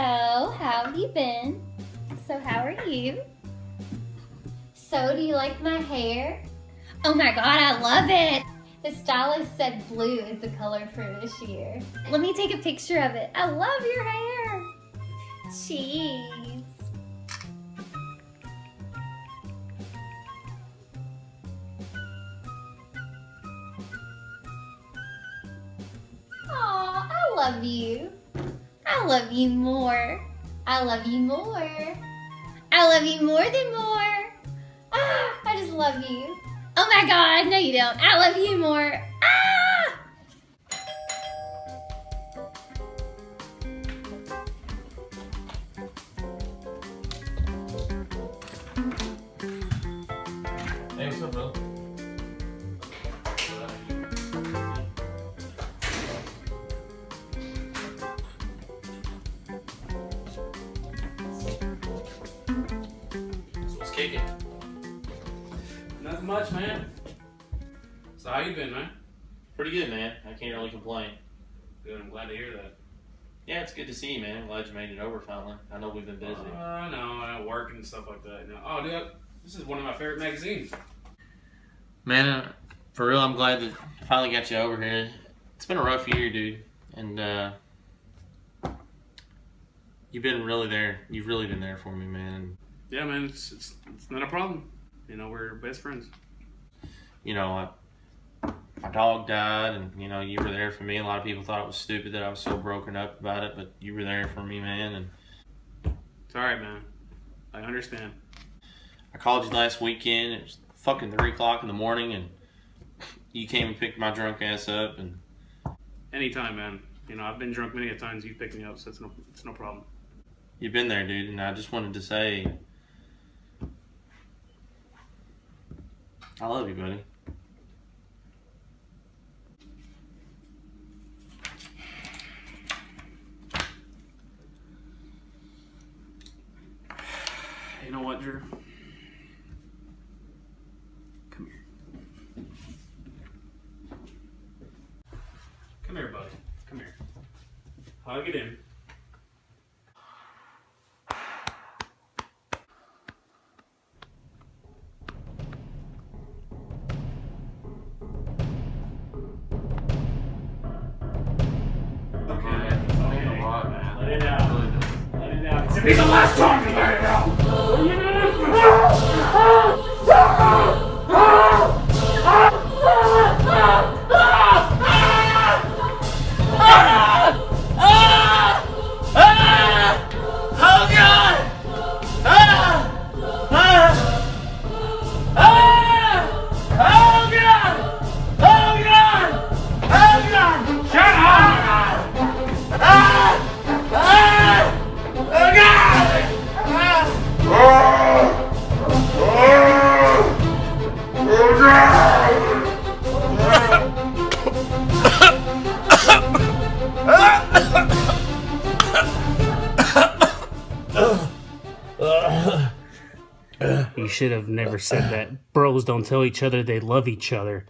have you been? So, how are you? So, do you like my hair? Oh my god, I love it! The stylist said blue is the color for this year. Let me take a picture of it. I love your hair! Cheese. Aw, I love you. I love you more. I love you more. I love you more than more. Ah, I just love you. Oh my god, no you don't. I love you more. Ah! Up, bro? What's kicking? Nothing much, man. So how you been, man? Pretty good, man. I can't really complain. Good. I'm glad to hear that. Yeah, it's good to see you, man. I'm glad you made it over finally. I know we've been busy. Uh, I know, I work and stuff like that. You know. Oh, dude, this is one of my favorite magazines. Man, uh, for real, I'm glad that I finally got you over here. It's been a rough year, dude, and uh, you've been really there. You've really been there for me, man. Yeah, man, it's, it's it's not a problem. You know, we're best friends. You know, I, my dog died, and you know, you were there for me. A lot of people thought it was stupid that I was so broken up about it, but you were there for me, man. And It's all right, man. I understand. I called you last weekend. It was fucking three o'clock in the morning, and you came and picked my drunk ass up, and Anytime, man. You know, I've been drunk many a times. You picked me up, so it's no it's no problem. You've been there, dude, and I just wanted to say I love you, buddy. You know what, Drew? Come here. Come here, buddy. Come here. Hug it in. It's the last time you let it out. You should have never said that. Bros don't tell each other they love each other.